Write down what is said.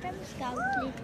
Конечно, стал клетки.